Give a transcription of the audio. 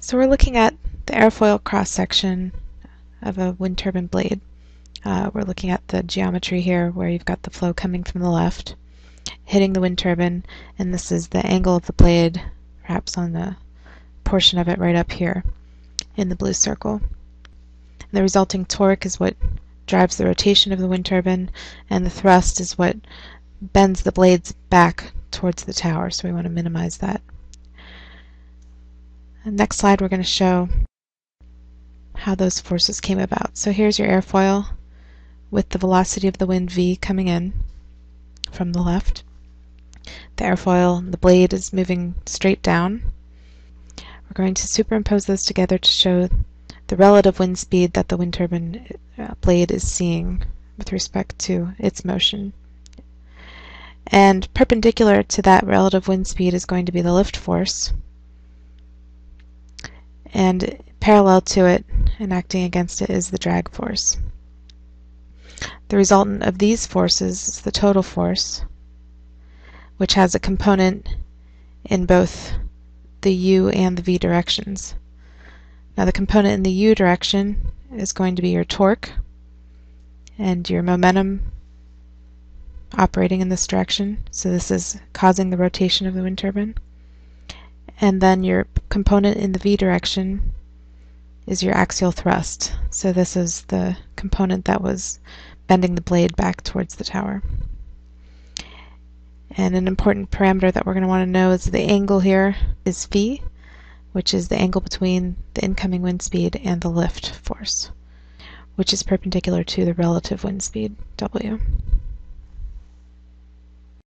So we're looking at the airfoil cross-section of a wind turbine blade. Uh, we're looking at the geometry here where you've got the flow coming from the left, hitting the wind turbine, and this is the angle of the blade, perhaps on the portion of it right up here in the blue circle. And the resulting torque is what drives the rotation of the wind turbine, and the thrust is what bends the blades back towards the tower, so we want to minimize that. The next slide we're going to show how those forces came about. So here's your airfoil with the velocity of the wind v coming in from the left. The airfoil, the blade is moving straight down. We're going to superimpose those together to show the relative wind speed that the wind turbine uh, blade is seeing with respect to its motion. And perpendicular to that relative wind speed is going to be the lift force and parallel to it and acting against it is the drag force. The resultant of these forces is the total force, which has a component in both the u and the v directions. Now the component in the u direction is going to be your torque and your momentum operating in this direction. So this is causing the rotation of the wind turbine and then your component in the v direction is your axial thrust. So this is the component that was bending the blade back towards the tower. And an important parameter that we're going to want to know is the angle here is phi, which is the angle between the incoming wind speed and the lift force, which is perpendicular to the relative wind speed, W.